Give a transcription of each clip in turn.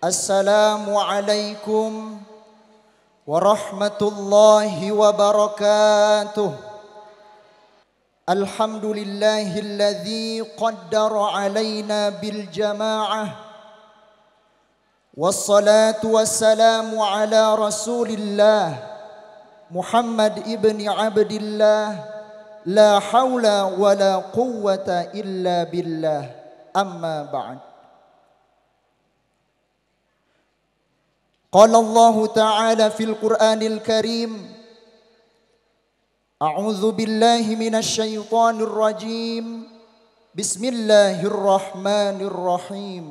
السلام عليكم ورحمة الله وبركاته. الحمد لله الذي قدر علينا بالجماعة والصلاة والسلام على رسول الله محمد ابن عبد الله. لا حول ولا قوة إلا بالله. أما بعد. قال الله تعالى في القرآن الكريم أعوذ بالله من الشيطان الرجيم. بسم الله الرحمن الرحيم.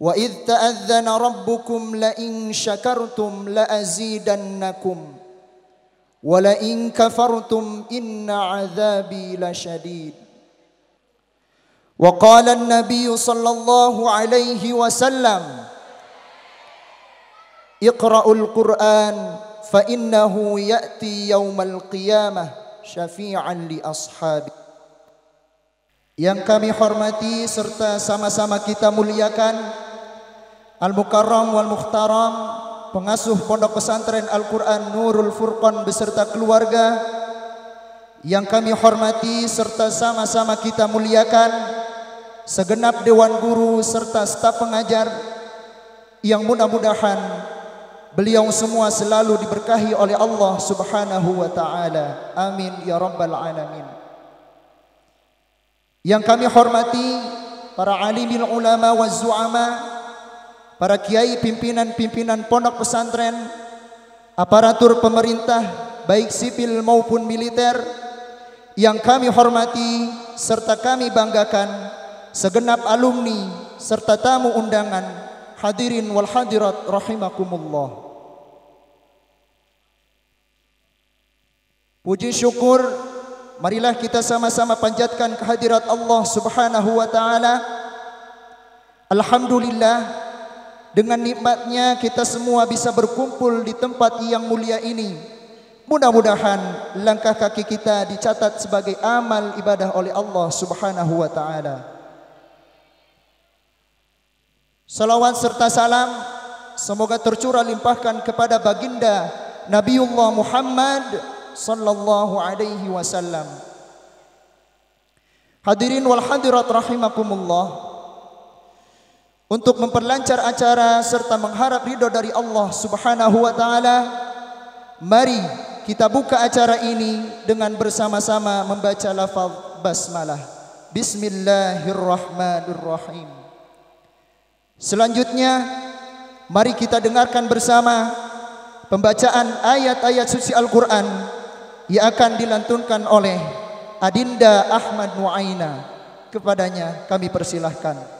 وإذ تأذن ربكم لئن شكرتم لأزيدنكم ولئن كفرتم إن عذابي لشديد. وقال النبي صلى الله عليه وسلم Iqra'ul Qur'an fa innahu ya'ti yaumal qiyamah syafi'an li ashabi. Yang kami hormati serta sama-sama kita muliakan Al-Mukarram wal Mukhtaram pengasuh Pondok Pesantren Al-Qur'an Nurul Furqan beserta keluarga yang kami hormati serta sama-sama kita muliakan segenap dewan guru serta staf pengajar yang mudah-mudahan Beliau semua selalu diberkahi oleh Allah Subhanahu wa taala. Amin ya rabbal alamin. Yang kami hormati para alimil ulama wa zu'ama, para kiai pimpinan-pimpinan pondok pesantren, aparatur pemerintah baik sipil maupun militer yang kami hormati serta kami banggakan segenap alumni serta tamu undangan hadirin wal hadirat rahimakumullah. Puji syukur marilah kita sama-sama panjatkan kehadirat Allah Subhanahu wa taala. Alhamdulillah dengan nikmatnya kita semua bisa berkumpul di tempat yang mulia ini. Mudah-mudahan langkah kaki kita dicatat sebagai amal ibadah oleh Allah Subhanahu wa taala. Salawat serta salam semoga tercurah limpahkan kepada baginda Nabiullah Muhammad sallallahu alaihi wasallam. Hadirin wal hadirat rahimakumullah. Untuk memperlancar acara serta mengharap ridho dari Allah Subhanahu wa taala, mari kita buka acara ini dengan bersama-sama membaca lafaz basmalah. Bismillahirrahmanirrahim. Selanjutnya, mari kita dengarkan bersama pembacaan ayat-ayat suci Al-Qur'an yang akan dilantunkan oleh Adinda Ahmad Nuaina. Kepadanya kami persilahkan.